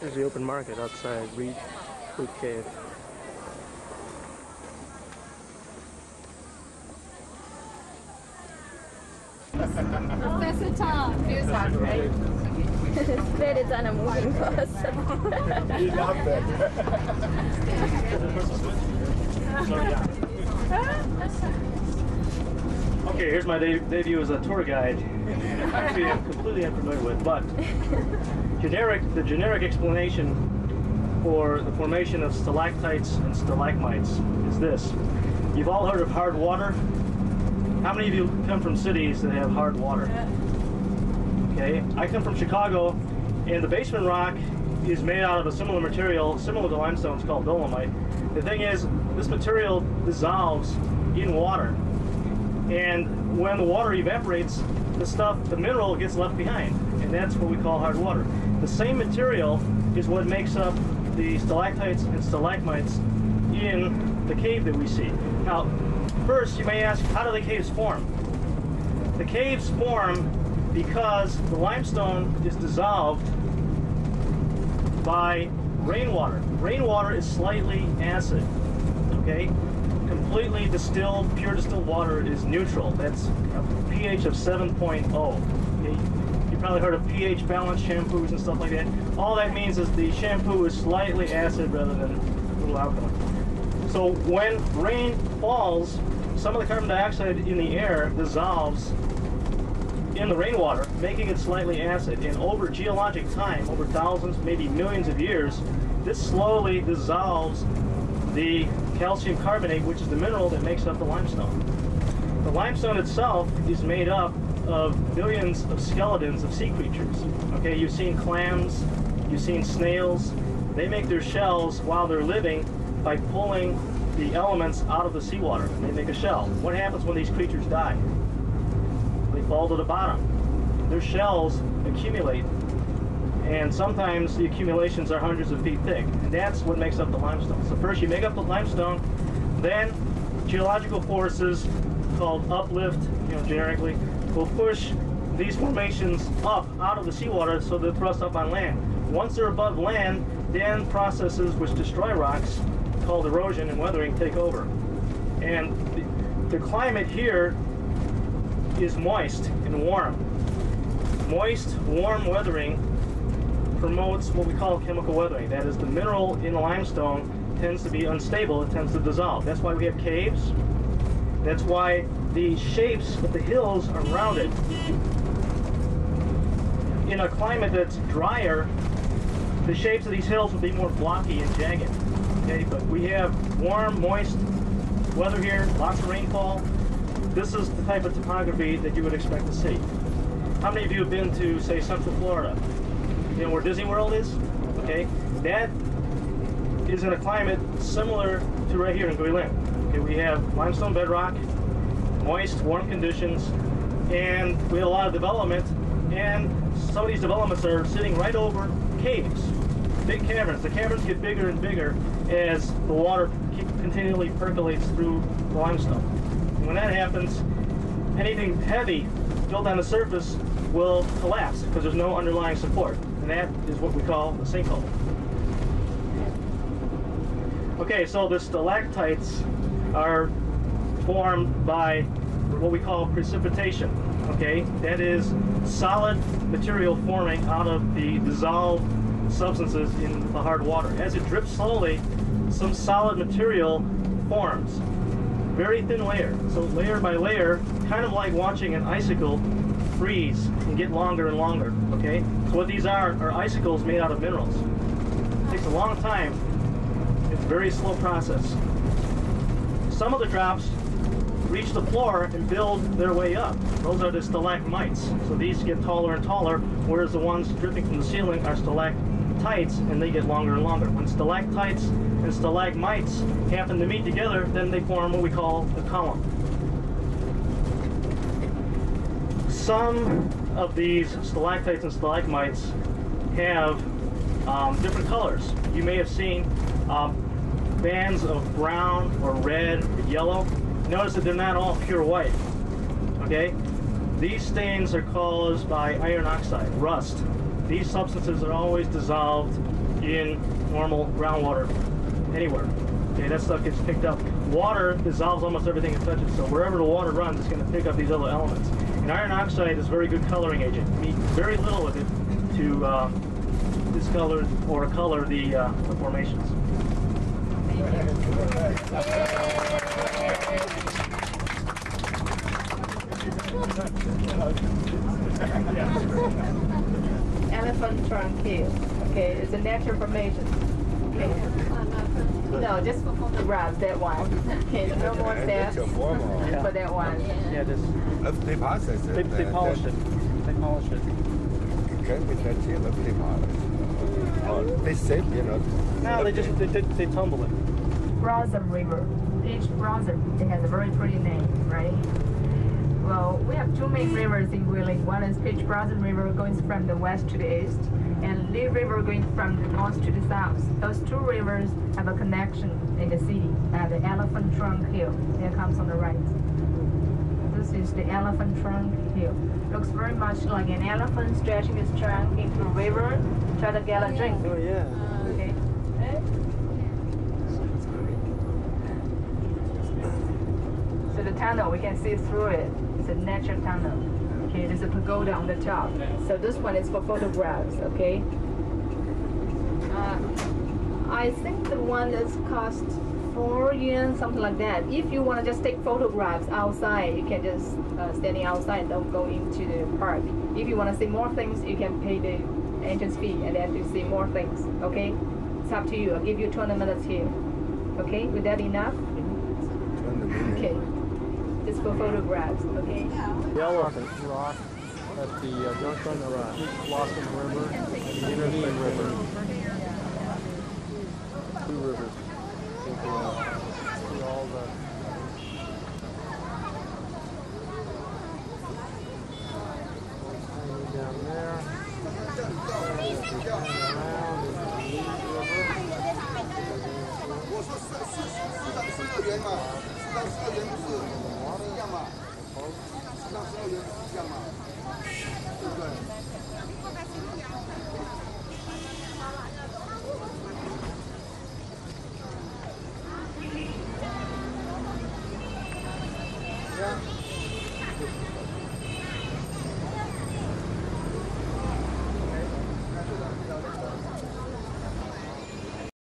There's the open market outside Reed Flute Cave. Professor Tong. Better than a moving bus. Okay, here's my de- debut as a tour guide. Actually, I'm completely unfamiliar with, but generic, the generic explanation for the formation of stalactites and stalagmites is this. You've all heard of hard water. How many of you come from cities that have hard water? Okay, I come from Chicago, and the basement rock is made out of a similar material, similar to limestone, it's called dolomite. The thing is, this material dissolves in water. And when the water evaporates, the stuff, the mineral gets left behind. And that's what we call hard water. The same material is what makes up the stalactites and stalagmites in the cave that we see. Now, first you may ask, how do the caves form? The caves form because the limestone is dissolved by rainwater. Rainwater is slightly acid, okay? Completely distilled, pure distilled water is neutral. That's a pH of 7.0. Okay? You probably heard of pH balanced shampoos and stuff like that. All that means is the shampoo is slightly acid rather than a little alkaline. So when rain falls, some of the carbon dioxide in the air dissolves in the rainwater, making it slightly acid. And over geologic time, over thousands, maybe millions of years, this slowly dissolves the calcium carbonate, which is the mineral that makes up the limestone. The limestone itself is made up of billions of skeletons of sea creatures. Okay, you've seen clams, you've seen snails. They make their shells while they're living by pulling the elements out of the seawater. They make a shell. What happens when these creatures die? They fall to the bottom. Their shells accumulate, and sometimes the accumulations are hundreds of feet thick. And that's what makes up the limestone. So first you make up the limestone, then geological forces called uplift, you know, generically, will push these formations up out of the seawater so they're thrust up on land. Once they're above land, then processes which destroy rocks called erosion and weathering take over. And the, the climate here is moist and warm. Moist, warm weathering promotes what we call chemical weathering. That is, the mineral in limestone tends to be unstable, it tends to dissolve. That's why we have caves. That's why the shapes of the hills are rounded. In a climate that's drier, the shapes of these hills will be more blocky and jagged. Okay, but we have warm, moist weather here, lots of rainfall. This is the type of topography that you would expect to see. How many of you have been to, say, Central Florida? You know where Disney World is? Okay, that is in a climate similar to right here in Guilin. Okay, we have limestone bedrock, moist, warm conditions, and we have a lot of development, and some of these developments are sitting right over caves, big caverns. The caverns get bigger and bigger as the water continually percolates through the limestone. And when that happens, anything heavy built on the surface will collapse because there's no underlying support. And that is what we call a sinkhole. Okay, so the stalactites are formed by what we call precipitation. Okay, that is solid material forming out of the dissolved substances in the hard water. As it drips slowly, some solid material forms. Very thin layer. So layer by layer, kind of like watching an icicle freeze and get longer and longer. Okay? So what these are are icicles made out of minerals. It takes a long time. It's a very slow process. Some of the drops reach the floor and build their way up. Those are the stalagmites. So these get taller and taller, whereas the ones dripping from the ceiling are stalactites, and they get longer and longer. When stalactites and stalagmites happen to meet together, then they form what we call a column. Some of these stalactites and stalagmites have um, different colors. You may have seen um, bands of brown or red or yellow. notice that they're not all pure white. Okay? These stains are caused by iron oxide, rust. These substances are always dissolved in normal groundwater anywhere. Okay, that stuff gets picked up. Water dissolves almost everything it touches, so wherever the water runs, it's going to pick up these other elements. And iron oxide is a very good coloring agent. You need very little of it to uh, discolor or color the, uh, the formations. Elephant trunk hill. Okay, it's a natural formation. Okay. No, just for the photographs, that one. Okay, no more steps for that one. Yeah, this, They process it. they, they polish it. They polish it. Can be that here, they polish. Oh, they said, you know. No, they just they, they, they tumble it. Blossom River. Each blossom, it has a very pretty name, right? Well, we have two main rivers in Guilin. One is Peach Blossom River going from the west to the east, and Li River going from the north to the south. Those two rivers have a connection in the city at the Elephant Trunk Hill. There comes on the right. This is the Elephant Trunk Hill. Looks very much like an elephant stretching its trunk into the river, try to get a drink. Oh yeah. Okay. So the tunnel, we can see through it. It's a natural tunnel. Okay, there's a pagoda on the top. So this one is for photographs, okay? Uh, I think the one that's cost four yen, something like that. If you want to just take photographs outside, you can just uh, standing outside, don't go into the park. If you want to see more things, you can pay the entrance fee and then to see more things, okay? It's up to you. I'll give you 20 minutes here. Okay, with that enough? Okay. Just for photographs, okay? The elephant rock at the uh, junction of the Peach Blossom River and the Intervene River. Two rivers. You can, see all the hanging down there. If you turn around, into the Li River. 那时候人不是一样嘛？那十候人不是一样嘛？对不对？